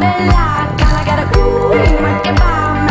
Bella.